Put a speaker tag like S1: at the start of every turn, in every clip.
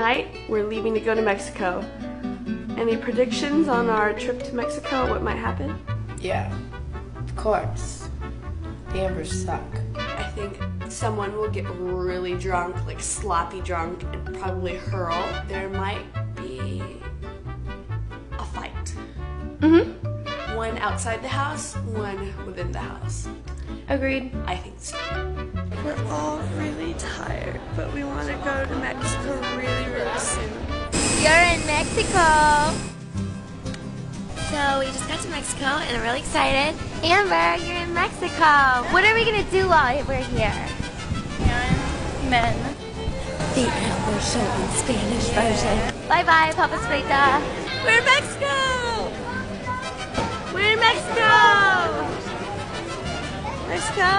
S1: tonight we're leaving to go to Mexico. Any predictions on our trip to Mexico? What might happen?
S2: Yeah, of course. The Ambers suck.
S1: I think someone will get really drunk, like sloppy drunk, and probably hurl. There might be a fight.
S3: Mm-hmm.
S1: One outside the house, one within the house.
S3: Agreed.
S1: I think so. We're all really tired, but we want to go to Mexico
S3: Mexico. So we just got to Mexico and I'm really excited. Amber, you're in Mexico. What are we gonna do while we're here?
S4: Men.
S3: The Amber Show in Spanish version. Bye bye, Papa Sprita.
S1: We're in Mexico! We're in Mexico! Mexico?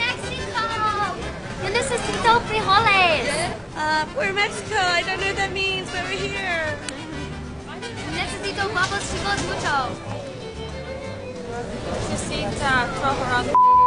S3: Mexico! Yo necesito frijoles.
S1: Uh, we're in Mexico. I don't know what that means, but we're here.
S3: Necesito guapos chicos mucho.
S4: Necesita cojones.
S3: You're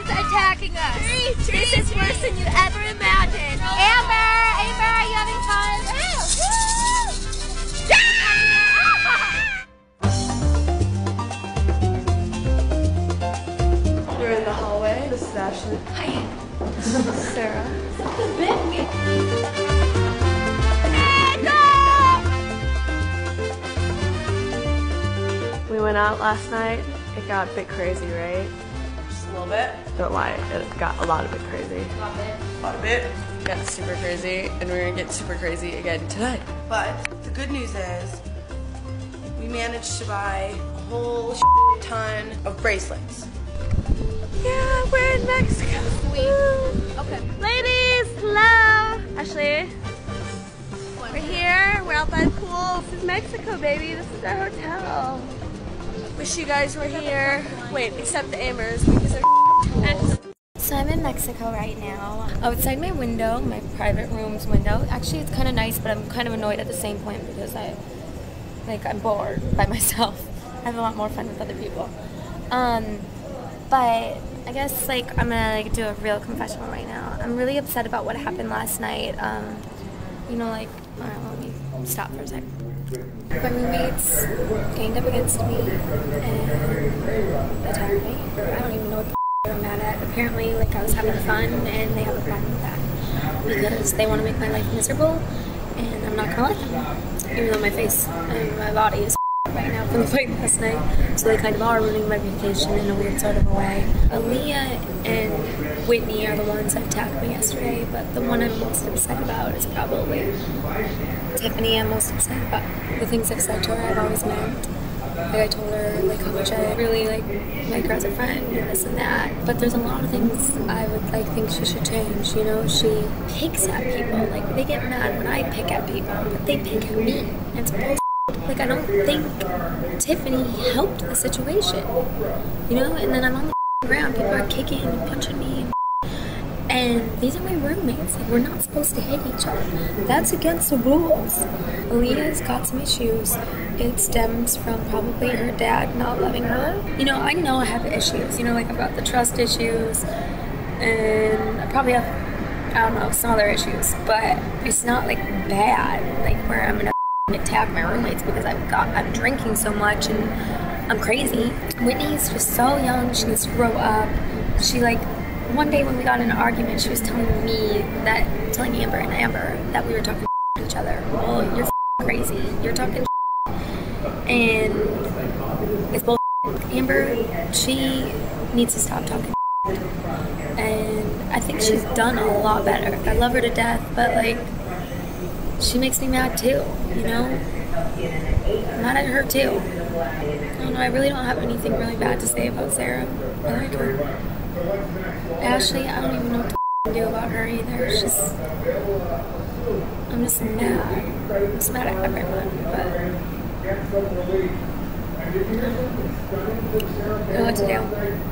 S4: are attacking us. This is worse than you ever imagined.
S3: Amber! Amber, are you having fun?
S1: We're in the hallway. This is Ashley. Hi. This is Sarah. We went out last night. It got a bit crazy, right?
S2: A little bit.
S1: Don't lie, it got a lot of it crazy.
S2: A lot of it.
S5: got super crazy, and we're gonna get super crazy again tonight.
S2: But the good news is we managed to buy a whole ton of bracelets.
S1: Yeah, we're in Mexico.
S4: Okay.
S1: Ladies, hello. Ashley. We're here. We're out by the pool. This is Mexico, baby. This is our hotel. Wish you guys were here. Wait, except the Ambers because they're
S3: So I'm in Mexico right now. Outside my window, my private room's window. Actually, it's kind of nice, but I'm kind of annoyed at the same point because I, like, I'm bored by myself. I have a lot more fun with other people. Um, but I guess like I'm gonna like do a real confessional right now. I'm really upset about what happened last night. Um, you know, like, I don't let me stop for a second. My roommates ganged up against me and attacked me. I don't even know what the they were mad at. Apparently, like I was having fun, and they have a problem with that because they want to make my life miserable, and I'm not gonna let them. Even though my face and my body is right now from the fight last night, so they kind of are ruining my vacation in a weird sort of a way. Aaliyah and Whitney are the ones that attacked me yesterday, but the one I'm most upset about is probably Tiffany. I'm most upset about the things I've said to her. I've always meant. Like I told her like how much I really like like her as a friend and this and that. But there's a lot of things I would like think she should change. You know, she picks at people. Like they get mad when I pick at people, but they pick at me. It's. Like I don't think Tiffany helped the situation. You know, and then I'm on the ground. People are kicking and punching me. And these are my roommates. Like, we're not supposed to hit each other. That's against the rules. Aaliyah's got some issues. It stems from probably her dad not loving her. You know, I know I have issues. You know, like I've got the trust issues, and I probably have, I don't know, some other issues. But it's not like bad, like where I'm gonna attack my roommates because I've got, I'm drinking so much and I'm crazy. Whitney's just so young. She needs to grow up. She like one day when we got in an argument, she was telling me that, telling Amber and Amber that we were talking to each other. Well, you're crazy. You're talking and it's both. Amber, she needs to stop talking and I think she's done a lot better. I love her to death, but like, she makes me mad too, you know? I'm mad at her too. I don't know, I really don't have anything really bad to say about Sarah. I like her. Ashley, I don't even know what to do about her either. She's. I'm just mad. I'm just mad at everyone, but I don't know what to do.